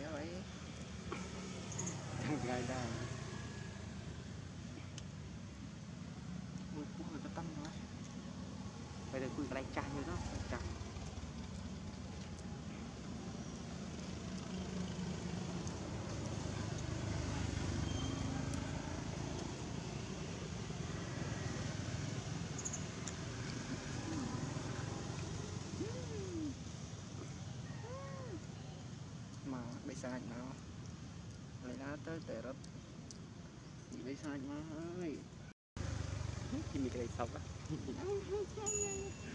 ya wei tanggai dah ui cũng người ta tâm nữa, bây giờ cùi cái này chặt như đó chặt បីសាច់មកហើយណាទៅតែរត់និយាយសាច់មកហើយជាមីក្រៃសពហ្នឹង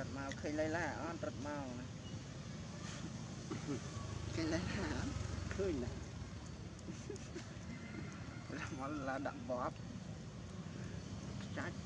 រត់មកឃើញលេឡាអត់រត់មកណាឃើញលេឡាអត់ឃើញណារមល់ឡាដាក់បបចាច់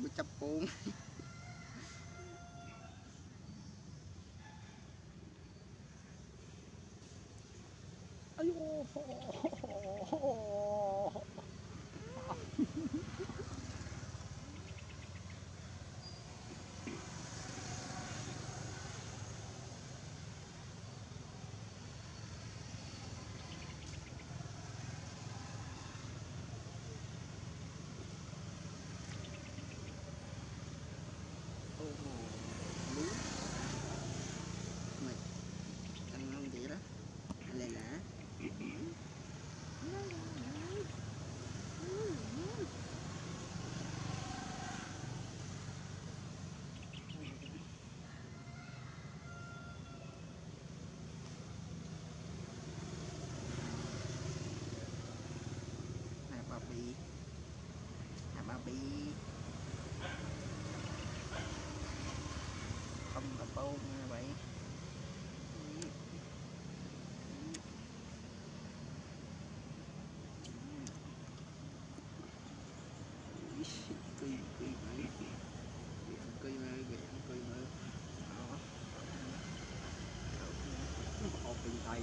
nếu chấp chập cuồng bầu nè vậy cây cây mấy cây mấy cây cây mấy đó hộp bình tay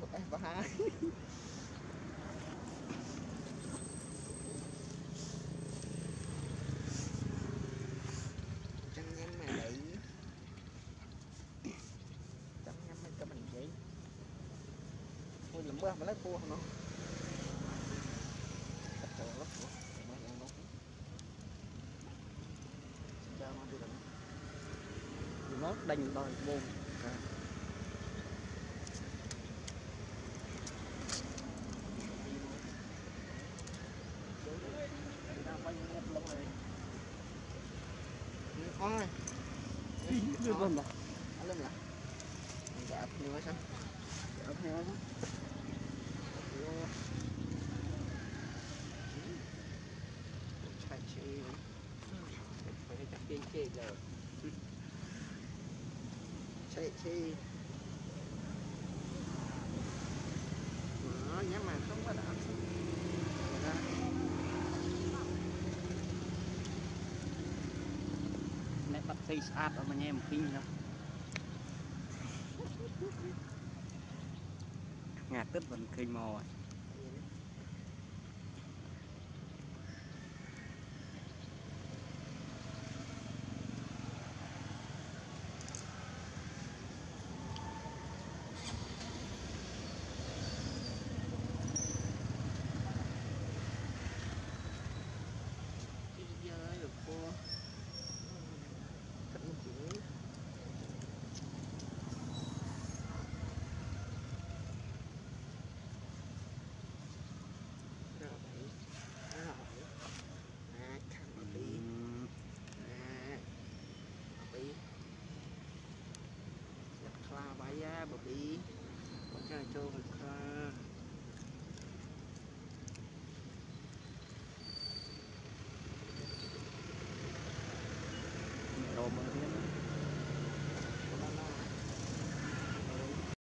của em bà ha trăng nhắm mà bị, trăng nhắm mấy cái mình vậy thôi lấm bữa mà lấy cua không nó Thật trời lắm của mấy nó cho nó đành đòi buồn. Nữa sao Gạp nữa sao Chạy chi? Phải chặt chê chê giờ Chạy chi. Nhắm mà không có đạp Rồi ra nè xây sát ở mà nhem kinh đâu ngạt tức vẫn khơi mò. បប៊ីមកចាចូលមកខ្លា